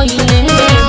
koyunun